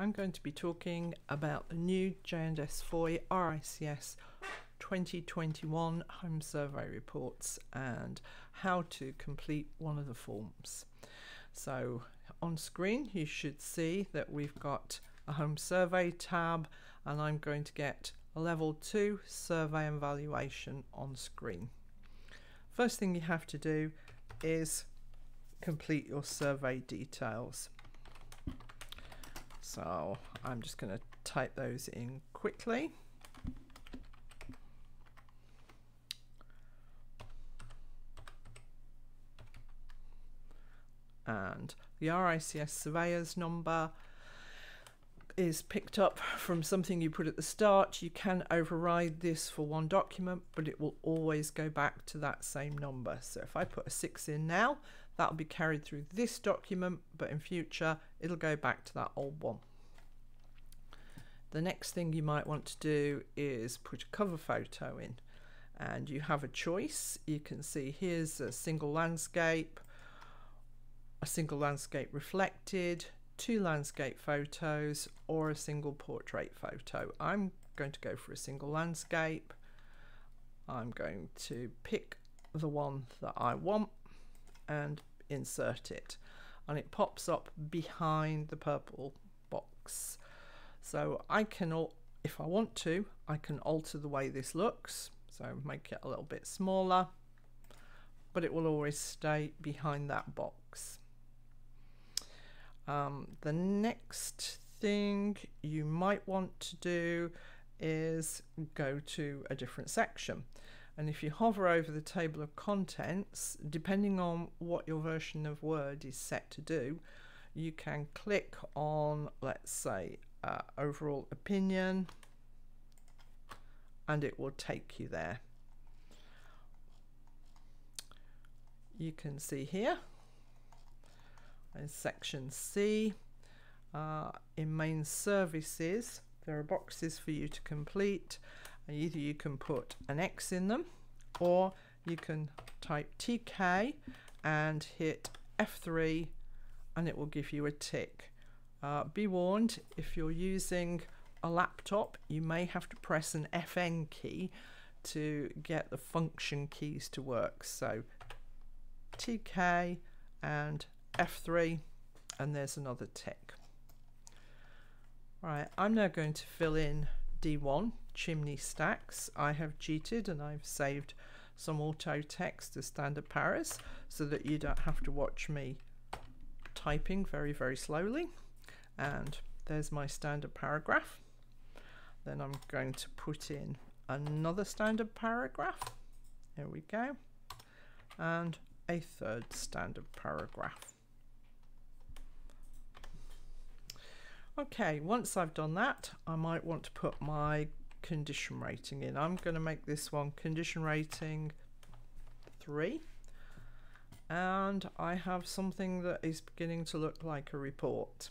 I'm going to be talking about the new J&S Foy RICS 2021 Home Survey reports and how to complete one of the forms. So on screen you should see that we've got a Home Survey tab and I'm going to get a Level 2 Survey and Valuation on screen. First thing you have to do is complete your survey details. So I'm just going to type those in quickly. And the RICS surveyor's number is picked up from something you put at the start. You can override this for one document, but it will always go back to that same number. So if I put a 6 in now, that'll be carried through this document, but in future it'll go back to that old one. The next thing you might want to do is put a cover photo in and you have a choice. You can see here's a single landscape, a single landscape reflected, two landscape photos or a single portrait photo. I'm going to go for a single landscape. I'm going to pick the one that I want and insert it and it pops up behind the purple box. So I can if I want to I can alter the way this looks so make it a little bit smaller but it will always stay behind that box. Um, the next thing you might want to do is go to a different section and if you hover over the table of contents, depending on what your version of Word is set to do, you can click on, let's say, uh, overall opinion, and it will take you there. You can see here in section C, uh, in main services, there are boxes for you to complete either you can put an X in them or you can type TK and hit F3 and it will give you a tick. Uh, be warned, if you're using a laptop, you may have to press an FN key to get the function keys to work. So TK and F3 and there's another tick. Right, I'm now going to fill in D1 chimney stacks. I have cheated and I've saved some auto text as standard Paris so that you don't have to watch me typing very very slowly. And there's my standard paragraph. Then I'm going to put in another standard paragraph. There we go. And a third standard paragraph Okay, once I've done that, I might want to put my condition rating in. I'm going to make this one condition rating 3. And I have something that is beginning to look like a report.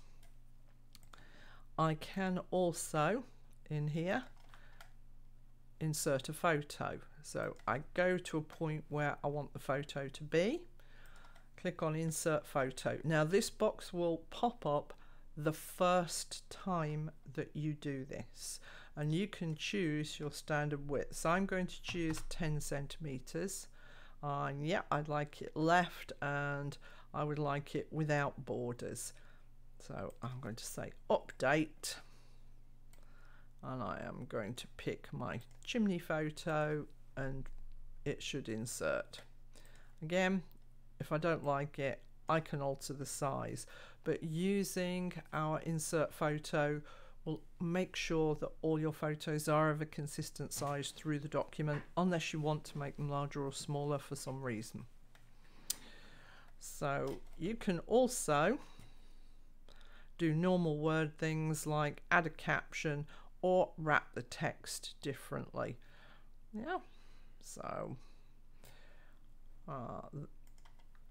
I can also, in here, insert a photo. So I go to a point where I want the photo to be, click on insert photo. Now this box will pop up the first time that you do this. And you can choose your standard width so I'm going to choose 10 centimeters. And yeah I'd like it left and I would like it without borders. So I'm going to say update. And I am going to pick my chimney photo and it should insert. Again if I don't like it I can alter the size but using our insert photo will make sure that all your photos are of a consistent size through the document unless you want to make them larger or smaller for some reason. So you can also do normal word things like add a caption or wrap the text differently. Yeah, so uh,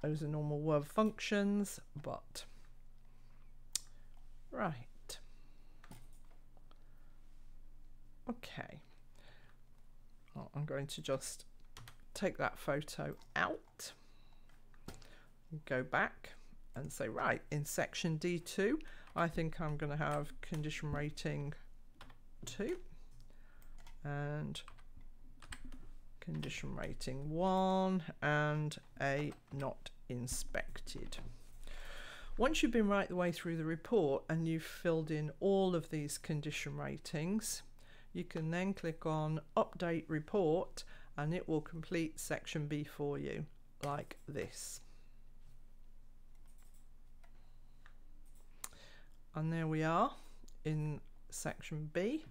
those are normal word functions, but right. Okay. Well, I'm going to just take that photo out, go back and say, right, in section D2, I think I'm going to have condition rating 2 and condition rating 1 and a not inspected. Once you've been right the way through the report and you've filled in all of these condition ratings, you can then click on Update Report and it will complete section B for you like this. And there we are in section B.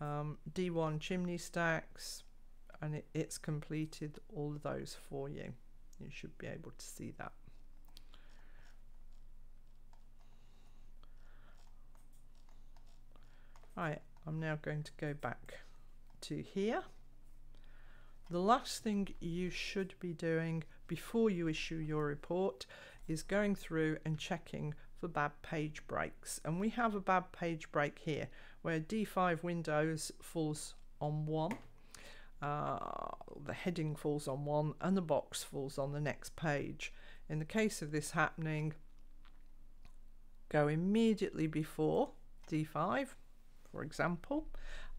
Um, D1 chimney stacks and it, it's completed all of those for you. You should be able to see that. Right, I'm now going to go back to here. The last thing you should be doing before you issue your report is going through and checking for bad page breaks. And we have a bad page break here where D5 Windows falls on one, uh, the heading falls on one, and the box falls on the next page. In the case of this happening, go immediately before D5, for example,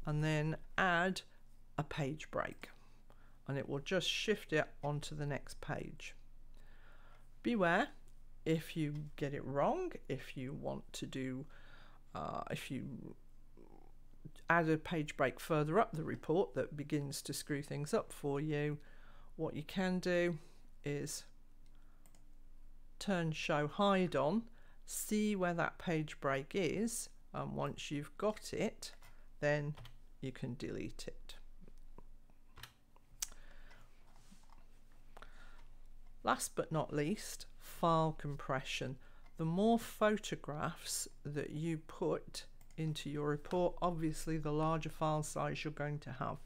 and then add a page break and it will just shift it onto the next page. Beware if you get it wrong, if you want to do, uh, if you add a page break further up the report that begins to screw things up for you, what you can do is turn show hide on, see where that page break is, and once you've got it, then you can delete it. Last but not least, file compression. The more photographs that you put into your report, obviously the larger file size you're going to have.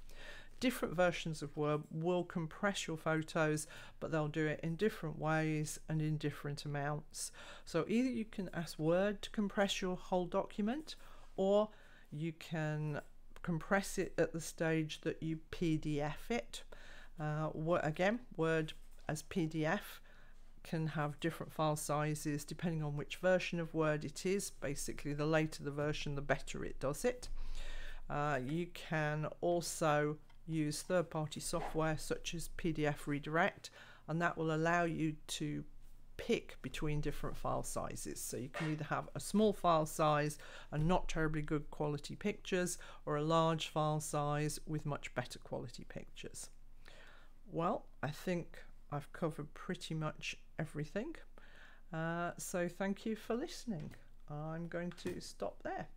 Different versions of Word will compress your photos, but they'll do it in different ways and in different amounts. So either you can ask Word to compress your whole document, or you can compress it at the stage that you PDF it. Uh, again, Word as PDF can have different file sizes depending on which version of Word it is. Basically, the later the version, the better it does it. Uh, you can also use third-party software such as PDF Redirect, and that will allow you to pick between different file sizes. So you can either have a small file size and not terribly good quality pictures, or a large file size with much better quality pictures. Well, I think I've covered pretty much everything. Uh, so thank you for listening. I'm going to stop there.